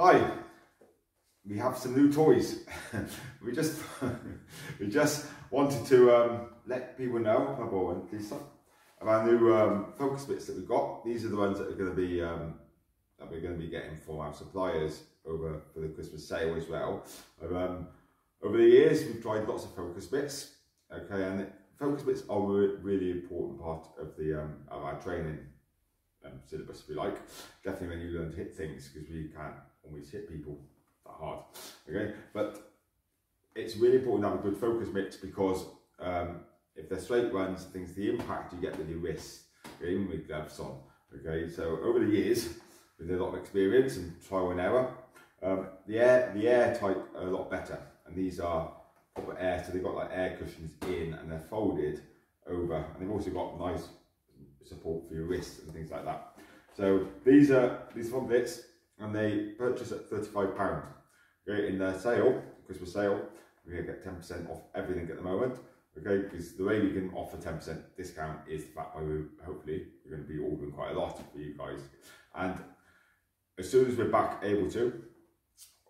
Hi, we have some new toys. we just we just wanted to um, let people know, my boy and Lisa, of our new um, focus mitts that we've got. These are the ones that are going to be um, that we're going to be getting from our suppliers over for the Christmas sale as well. Um, over the years, we've tried lots of focus mitts. Okay, and focus mitts are a really important part of the um, of our training um, syllabus, if you like. Definitely when you learn to hit things, because we can't always hit people hard. Okay, but it's really important to have a good focus mitts because um, if they're straight runs, things, the impact you get with your wrists, okay, even with gloves on. Okay, so over the years, with a lot of experience and trial and error, um, the air the air type are a lot better, and these are proper air, so they've got like air cushions in, and they're folded over, and they've also got nice support for your wrists and things like that. So these are these are bits and they purchase at £35. Okay, in their sale, Christmas sale, we're going to get 10% off everything at the moment. Okay, because the way we can offer 10% discount is the fact by we hopefully we're going to be ordering quite a lot for you guys. And as soon as we're back able to,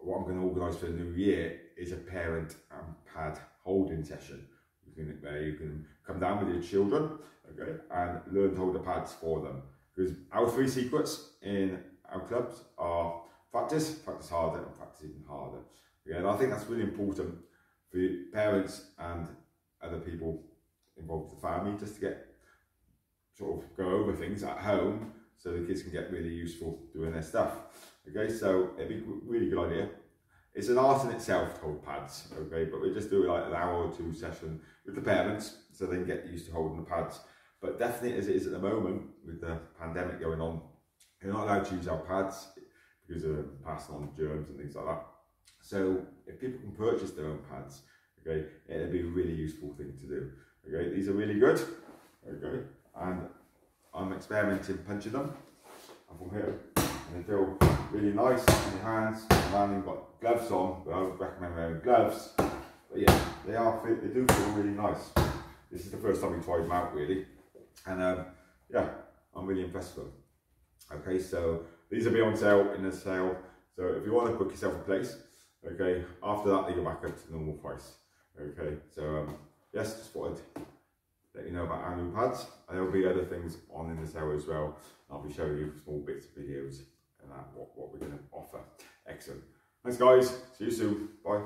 what I'm going to organise for the new year is a parent and pad holding session. You can, where you can come down with your children, okay, and learn to hold the pads for them. Because our three secrets in our clubs are practice, practice harder, and practice even harder. And I think that's really important for parents and other people involved with the family just to get sort of go over things at home so the kids can get really useful doing their stuff. Okay, so it'd be a really good idea. It's an art in itself to hold pads, okay, but we just do like an hour or two session with the parents so they can get used to holding the pads. But definitely as it is at the moment with the pandemic going on, you're not allowed to use our pads because of passing on germs and things like that. So if people can purchase their own pads, okay, it'd be a really useful thing to do. Okay, these are really good. Okay, and I'm experimenting punching them. And from here, and they feel really nice in your hands. And you've got gloves on, but I would recommend wearing gloves. But yeah, they are fit, they do feel really nice. This is the first time we tried them out really, and um, yeah, I'm really impressed with them. Okay, so these will be on sale in the sale. So if you want to book yourself a place, okay, after that they go back up to normal price. Okay, so um, yes, just wanted let you know about new pads. And there will be other things on in the sale as well. I'll be showing you small bits of videos and that, what, what we're going to offer. Excellent. Thanks guys, see you soon, bye.